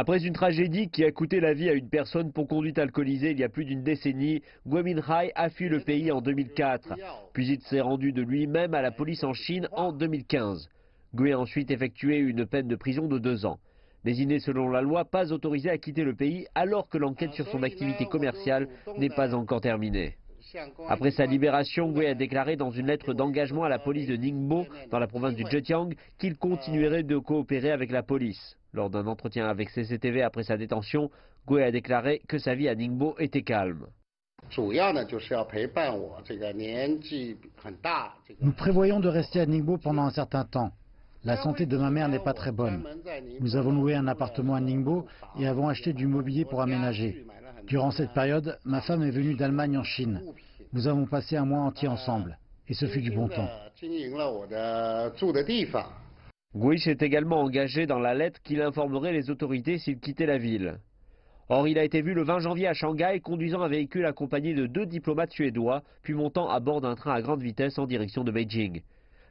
Après une tragédie qui a coûté la vie à une personne pour conduite alcoolisée il y a plus d'une décennie, Gui Minhai a fui le pays en 2004. Puis il s'est rendu de lui-même à la police en Chine en 2015. Gui a ensuite effectué une peine de prison de deux ans. Mais il n'est selon la loi pas autorisé à quitter le pays alors que l'enquête sur son activité commerciale n'est pas encore terminée. Après sa libération, Gui a déclaré dans une lettre d'engagement à la police de Ningbo, dans la province du Zhejiang, qu'il continuerait de coopérer avec la police. Lors d'un entretien avec CCTV après sa détention, Gui a déclaré que sa vie à Ningbo était calme. Nous prévoyons de rester à Ningbo pendant un certain temps. La santé de ma mère n'est pas très bonne. Nous avons loué un appartement à Ningbo et avons acheté du mobilier pour aménager. Durant cette période, ma femme est venue d'Allemagne en Chine. Nous avons passé un mois entier ensemble. Et ce fut du bon temps. Gui s'est également engagé dans la lettre qu'il informerait les autorités s'il quittait la ville. Or, il a été vu le 20 janvier à Shanghai conduisant un véhicule accompagné de deux diplomates suédois, puis montant à bord d'un train à grande vitesse en direction de Beijing.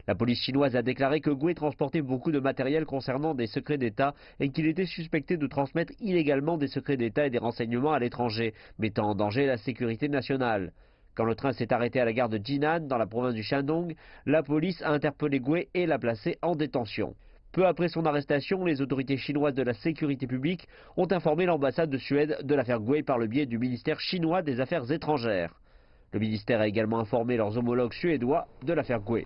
La police chinoise a déclaré que Gui transportait beaucoup de matériel concernant des secrets d'État et qu'il était suspecté de transmettre illégalement des secrets d'État et des renseignements à l'étranger, mettant en danger la sécurité nationale. Quand le train s'est arrêté à la gare de Jinan, dans la province du Shandong, la police a interpellé Gui et l'a placé en détention. Peu après son arrestation, les autorités chinoises de la sécurité publique ont informé l'ambassade de Suède de l'affaire Gui par le biais du ministère chinois des Affaires étrangères. Le ministère a également informé leurs homologues suédois de l'affaire Gui.